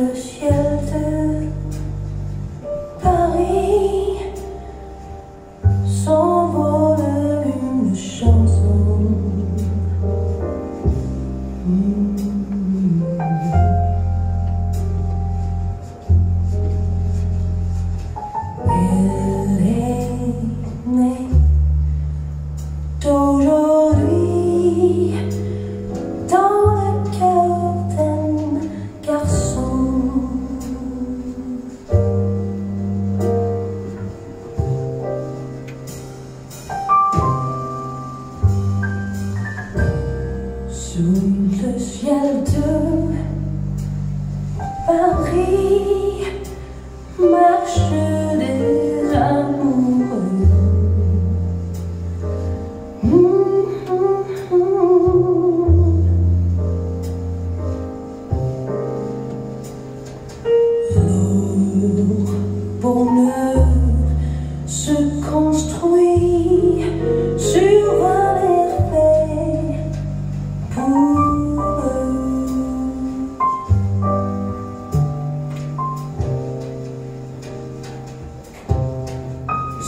le ciel de Paris s'envole. sous le ciel de Paris.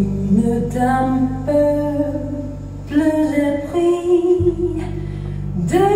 une dame peuple j'ai pris de